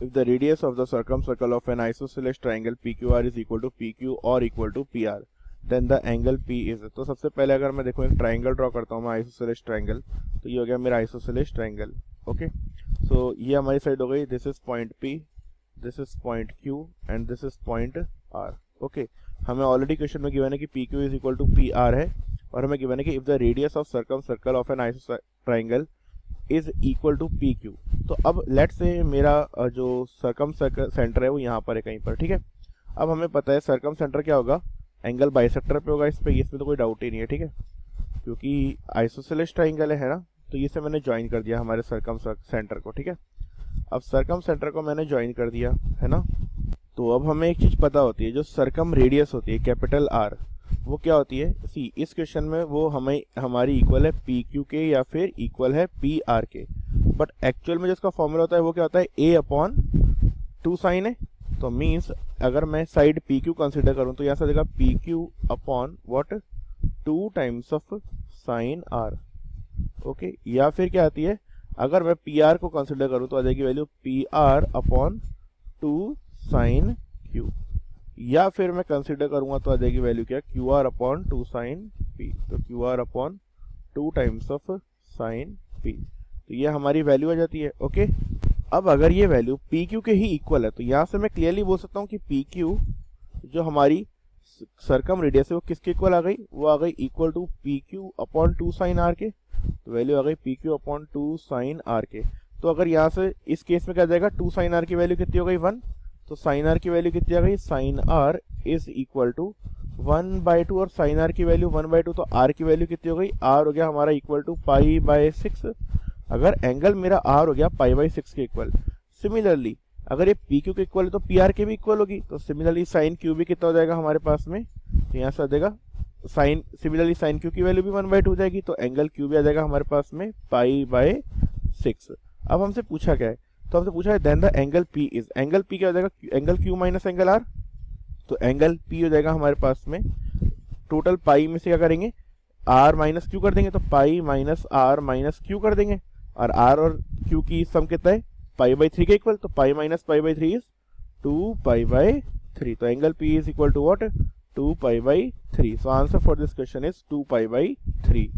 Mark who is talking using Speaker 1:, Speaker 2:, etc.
Speaker 1: if the radius of the circumcircle of an isosceles triangle PQR is equal to PQ or equal to PR then the angle P is तो सबसे पहले अगर मैं देखूँ एक triangle draw करता हूँ मैं आइसोसेलेस ट्राइंगल तो ये हो गया मेरा आइसोसेलेस ट्राइंगल ओके सो ये हमारी साइड हो गई this is point P this is point Q and this is point R okay हमें ऑलरेडी क्वेश्चन में गिवन है कि P Q is equal to P R है, और हमें गिवन है कि if the radius of circum circle of an iso triangle is equal to P Q तो अब लेट से मेरा जो सरकम सेंटर है वो यहाँ पर है कहीं पर, ठीक है? अब हमें पता है सरकम सेंटर क्या होगा? एंगल बाइसेक्टर पे होगा इस पर इसमें तो कोई डाउट ही नहीं है, ठीक है? क्योंकि आइसोसेलेस ट्राइंगल है ना? तो इसे मैंने ज्वाइन कर दिया हमारे सरकम सेंटर को, ठीक है? अब सरकम सेंटर को मैंने ज्वाइन कर दिया, है ना? तो अब हमें एक चीज़ पता होती है, जो सरकम रेडियस होती है कैपिटल आर वो क्या होती है? सी इस क्वेश्चन में वो हमें, हमारी इक्वल है पी क्यू के या फिर इक्वल है पी आर के बट एक्चुअल में जिसका फॉर्मूला होता है, वो क्या होता है? ए अपॉन टू साइन है तो मीन्स अगर मैं साइड पी क्यू कंसिडर करूँ तो यहाँ से देगा P Q upon what two times of sine R okay या फिर क्या आती है? अगर मैं पी आर को कंसिडर करूँ तो आ जाएगी value P R upon two sine Q या फिर मैं कंसिडर करूँगा तो आ जाएगी वैल्यू क्या? Q R upon two sine P तो Q R upon two times of sine P तो ये हमारी वैल्यू आ जाती है ओके अब अगर ये वैल्यू पी क्यू के ही इक्वल है तो यहाँ से मैं क्लियरली बोल सकता हूँ कि पी क्यू जो हमारी सरकम रेडियस है, वो किसके इक्वल आ गई? वो आ गई equal to P Q upon two sine R के। तो वैल्यू आ गई P Q upon two sine R के। तो अगर यहाँ से इस केस में क्या जाएगा? टू साइन आर की वैल्यू कितनी हो गई? वन तो साइन आर की वैल्यू कितनी आ गई? Sine R is equal to one by two और साइन आर की वैल्यू वन बाई टू तो आर की वैल्यू कितनी हो गई? आर हो गया हमारा equal to pi by six अगर एंगल मेरा आर हो गया पाई बाई सिक्स के इक्वल सिमिलरली अगर ये पी क्यू के इक्वल है तो पी आर के भी इक्वल होगी तो सिमिलरली साइन क्यू भी कितना हो जाएगा हमारे पास में? तो यहाँ से आ जाएगा साइन सिमिलरली साइन क्यू की वैल्यू भी वन बाई टू हो जाएगी तो एंगल क्यू भी आ जाएगा हमारे पास में पाई बाय सिक्स अब हमसे पूछा क्या है? तो हमसे पूछा है then the angle P is angle P क्या हो जाएगा? Angle Q minus angle R तो एंगल पी हो जाएगा हमारे पास में टोटल पाई में से क्या करेंगे? आर माइनस क्यू कर देंगे तो pi minus R minus Q कर देंगे। और आर और क्यू की सम कितना है? पाई बाई थ्री के इक्वल तो pi minus pi by three is two pi by three तो angle P is equal to what two pi by three so answer for this question is two pi by three